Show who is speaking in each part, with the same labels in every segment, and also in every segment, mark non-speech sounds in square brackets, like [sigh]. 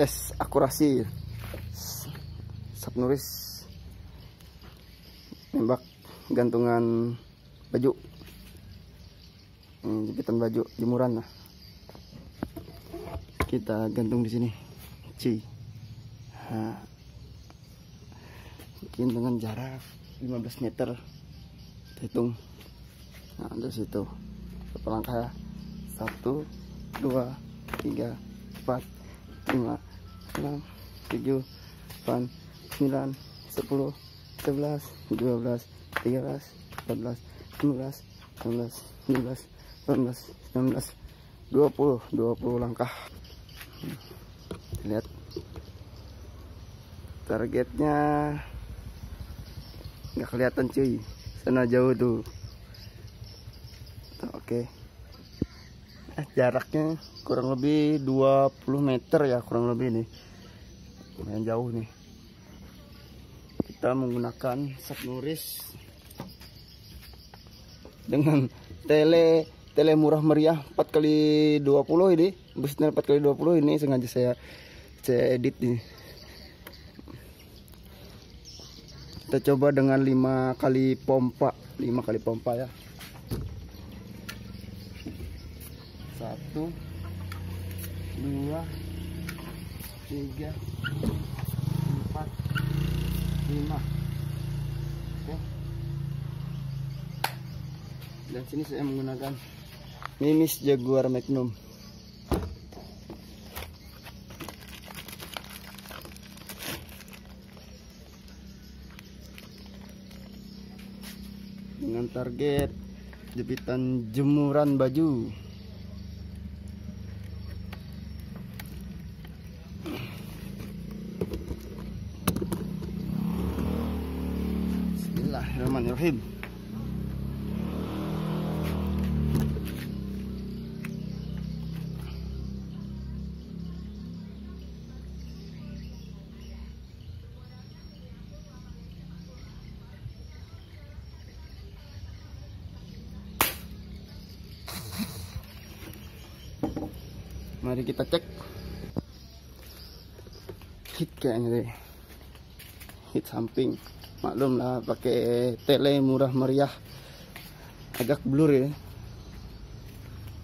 Speaker 1: tes akurasi. Sapnuris nembak gantungan baju. Hmm, jepitan baju jemuran lah. Kita gantung di sini. Nah, bikin dengan jarak 15 meter. Kita hitung. Nah dari situ. Berapa langkah satu dua tiga empat lima enam tujuh delapan sembilan sepuluh sebelas dua belas tiga belas empat belas lima belas enam belas lima belas delapan belas sembilan belas dua puluh dua puluh langkah. Lihat. Targetnya nggak kelihatan cuy. Sana jauh tuh. Oke. Eh, jaraknya kurang lebih 20 meter ya kurang lebih nih lumayan jauh nih. Kita menggunakan subnuris dengan tele tele murah meriah 4 kali 20 ini. Busnya 4 kali 20 ini sengaja saya saya edit nih. Kita coba dengan 5 kali pompa 5 kali pompa ya. Satu dua tiga empat lima. Oke. Dan sini saya menggunakan mimis jaguar magnum. Dengan target jepitan jemuran baju Bismillahirrahmanirrahim. Mari kita cek. Hit kayaknya deh hit samping. Maklum lah pakai tele murah meriah. Agak blur ya.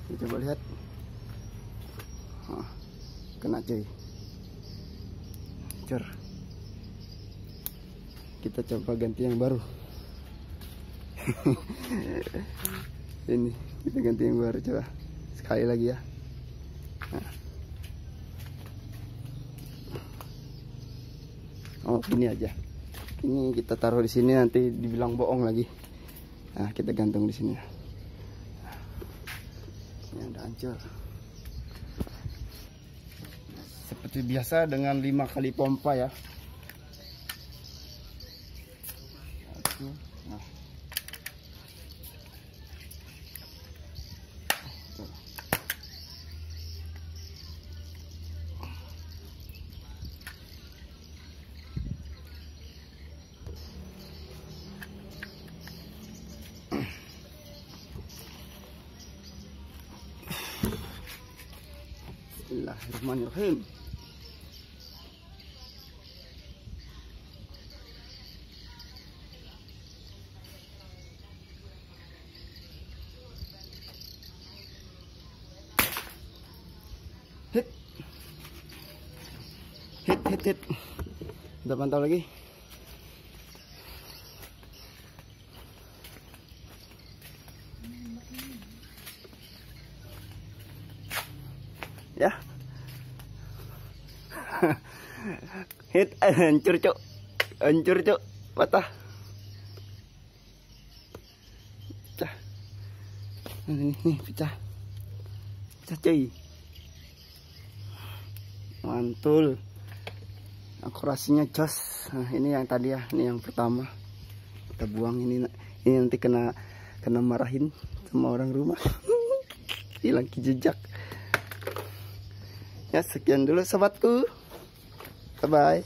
Speaker 1: Kita coba lihat. Oh, kena cuy. Cer. Kita coba ganti yang baru. [laughs] Ini kita ganti yang baru coba. Sekali lagi ya. Nah. Oh gini aja. Ini kita taruh di sini nanti dibilang bohong lagi. Nah kita gantung di sini. Ini udah hancur. Seperti biasa dengan lima kali pompa ya. Satu, nah. Bismillahirrahmanirrahim. Hit. Hit, hit, hit. Kita pantau lagi. Ya. [laughs] Hit eh, hancur, Cuk. Hancur, Cuk. Patah. Pecah. Ini, ini pecah. Pecah, cuy. Mantul. Akurasinya jos. Nah, ini yang tadi ya, ini yang pertama. Kita buang ini ini nanti kena kena marahin sama orang rumah. [laughs] Hilang jejak. Ya, sekian dulu sobatku. Bye-bye.